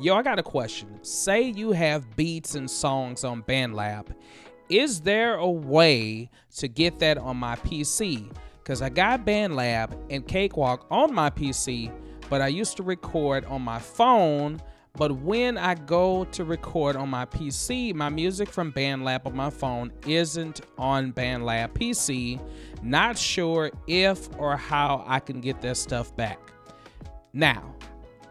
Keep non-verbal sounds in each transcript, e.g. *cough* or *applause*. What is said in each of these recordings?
Yo, I got a question. Say you have beats and songs on BandLab. Is there a way to get that on my PC? Because I got BandLab and Cakewalk on my PC, but I used to record on my phone. But when I go to record on my PC, my music from BandLab on my phone isn't on BandLab PC. Not sure if or how I can get that stuff back. Now,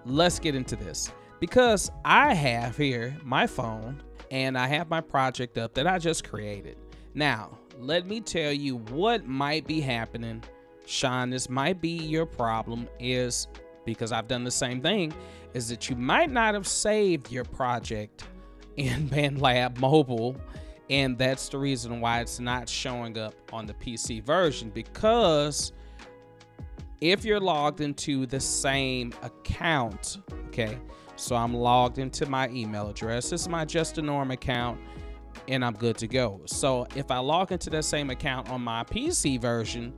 let's get into this. Because I have here my phone and I have my project up that I just created. Now, let me tell you what might be happening. Shaun, this might be your problem is because I've done the same thing is that you might not have saved your project in *laughs* BandLab Mobile and that's the reason why it's not showing up on the PC version because if you're logged into the same account, okay, so I'm logged into my email address. This is my JustDaNorm account, and I'm good to go. So if I log into that same account on my PC version,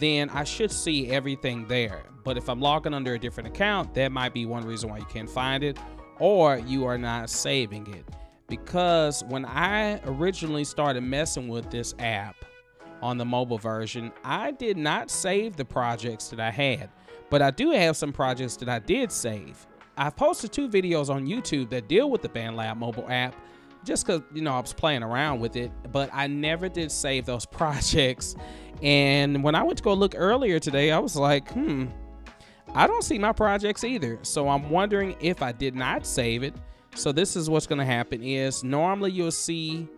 then I should see everything there. But if I'm logging under a different account, that might be one reason why you can't find it, or you are not saving it. Because when I originally started messing with this app, on the mobile version, I did not save the projects that I had, but I do have some projects that I did save. I've posted two videos on YouTube that deal with the BandLab mobile app just because, you know, I was playing around with it, but I never did save those *laughs* projects. And when I went to go look earlier today, I was like, hmm, I don't see my projects either. So I'm wondering if I did not save it. So this is what's going to happen is normally you'll see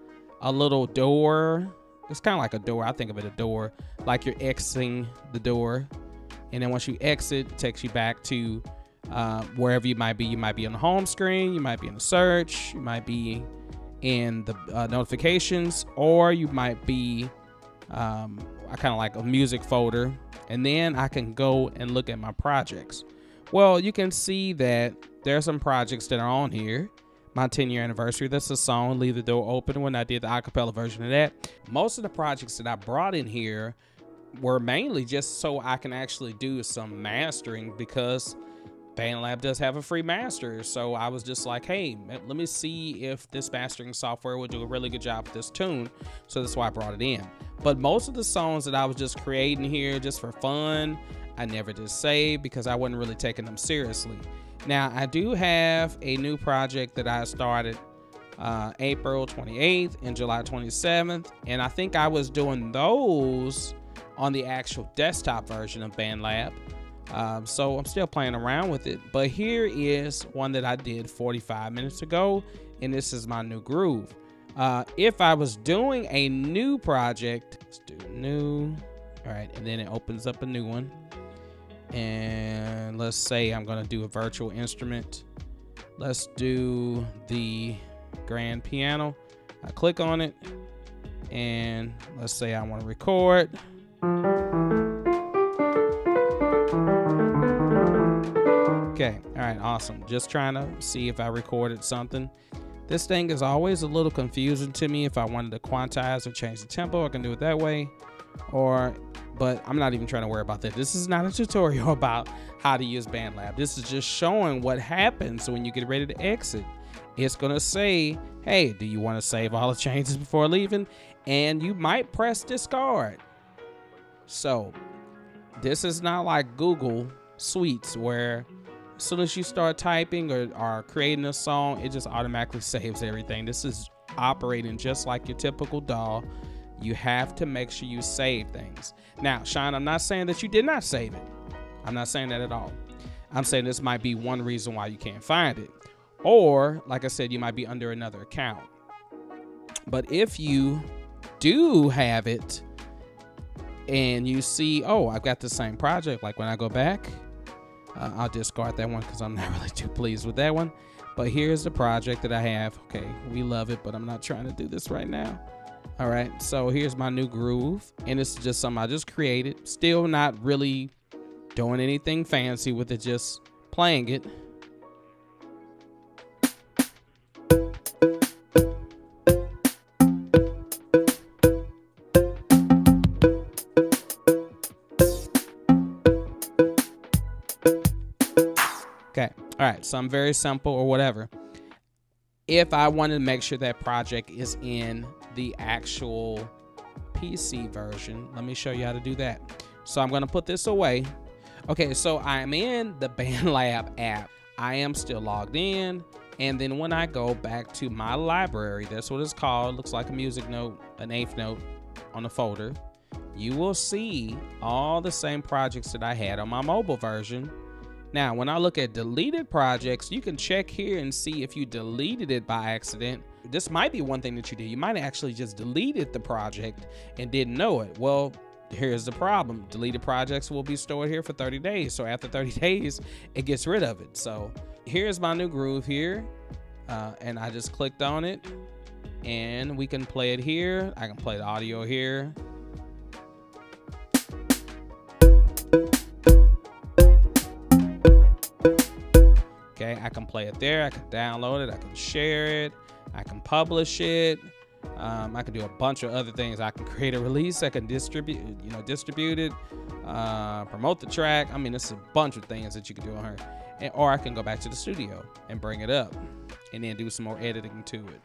a little door it's kind of like a door. I think of it a door, like you're exiting the door, and then once you exit, it takes you back to uh, wherever you might be. You might be on the home screen, you might be in the search, you might be in the uh, notifications, or you might be um, I kind of like a music folder, and then I can go and look at my projects. Well, you can see that there are some projects that are on here my 10 year anniversary. That's a song, Leave the Door Open, when I did the acapella version of that. Most of the projects that I brought in here were mainly just so I can actually do some mastering because BandLab does have a free master. So I was just like, hey, let me see if this mastering software will do a really good job with this tune. So that's why I brought it in. But most of the songs that I was just creating here just for fun, I never did save because I wasn't really taking them seriously. Now, I do have a new project that I started uh, April 28th and July 27th, and I think I was doing those on the actual desktop version of BandLab. Um, so I'm still playing around with it. But here is one that I did 45 minutes ago, and this is my new groove. Uh, if I was doing a new project, let's do new. All right, and then it opens up a new one and let's say I'm to do a virtual instrument. Let's do the grand piano. I click on it and let's say I want to record. Okay, all right, awesome. Just trying to see if I recorded something. This thing is always a little confusing to me. If I wanted to quantize or change the tempo, I can do it that way. Or but I'm not even trying to worry about that. This is not a *laughs* tutorial about how to use BandLab. This is just showing what happens when you get ready to exit. It's gonna say, hey, do you wanna save all the *laughs* changes before leaving? And you might press discard. So this is not like Google Suites where as soon as you start typing or, or creating a song, it just automatically *laughs* saves everything. This is operating just like your typical DAW you have to make sure you save things. Now, Shaun, I'm not saying that you did not save it. I'm not saying that at all. I'm saying this might be one reason why you can't find it. Or, like I said, you might be under another account. But if you do have it and you see, oh, I've got the same project, like when I go back, uh, I'll discard that one because I'm not *laughs* really too pleased with that one. But here's the project that I have. Okay, we love it, but I'm not trying to do this right now. All right, so here's my new groove, and it's just something I just created. Still not really doing anything fancy with it, just playing it. All I'm very simple or whatever. If I wanted to make sure that project is in the actual PC version, let me show you how to do that. So I'm going to put this away. Okay, so I'm in the *laughs* BandLab app. I am still logged in. And then when I go back to my library, that's what it's called. Looks like a music note, an eighth note on a folder. You will see all the same projects that I had on my mobile version. Now, when I look at deleted projects, you can check here and see if you deleted it by accident. This might be one thing that you did. You might actually just deleted the project and didn't know it. Well, here's the problem. Deleted projects will be stored here for 30 days. So after 30 *laughs* days it gets rid of it. So here's my new groove here. Uh, and I just clicked on it. And we can play it here. I can play the audio here play it there I can download it I can share it I can publish it um, I can do a bunch of other things. I can *laughs* create a release. I can distribute, you know, distribute it, uh, promote the track. I mean, it's a bunch of things that you can do on her. And, or I can go back to the studio and bring it up, and then do some more editing to it.